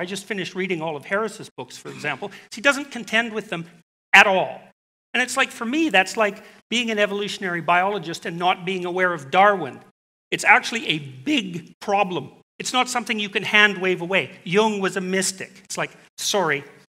I just finished reading all of Harris's books, for example. He doesn't contend with them at all. And it's like, for me, that's like being an evolutionary biologist and not being aware of Darwin. It's actually a big problem. It's not something you can hand wave away. Jung was a mystic. It's like, sorry,